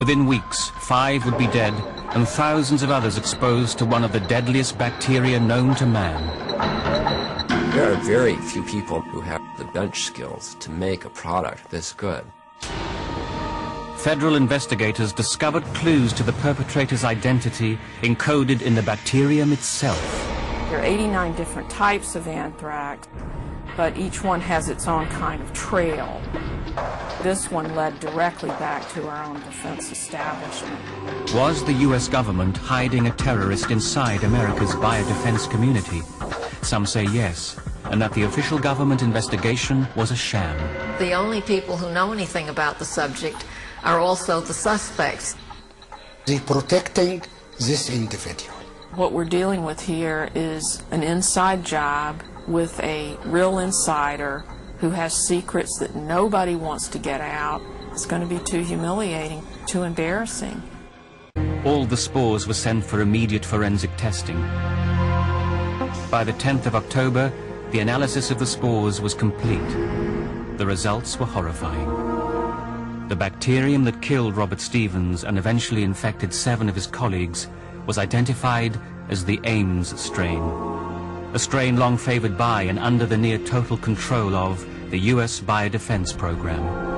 Within weeks, five would be dead and thousands of others exposed to one of the deadliest bacteria known to man. There are very few people who have the bench skills to make a product this good. Federal investigators discovered clues to the perpetrator's identity encoded in the bacterium itself. There are 89 different types of anthrax, but each one has its own kind of trail. This one led directly back to our own defense establishment. Was the U.S. government hiding a terrorist inside America's biodefense community? Some say yes, and that the official government investigation was a sham. The only people who know anything about the subject are also the suspects. They're protecting this individual. What we're dealing with here is an inside job with a real insider who has secrets that nobody wants to get out. It's going to be too humiliating, too embarrassing. All the spores were sent for immediate forensic testing. By the 10th of October, the analysis of the spores was complete. The results were horrifying. The bacterium that killed Robert Stevens and eventually infected seven of his colleagues was identified as the Ames strain, a strain long favored by and under the near total control of the U.S. Biodefense Program.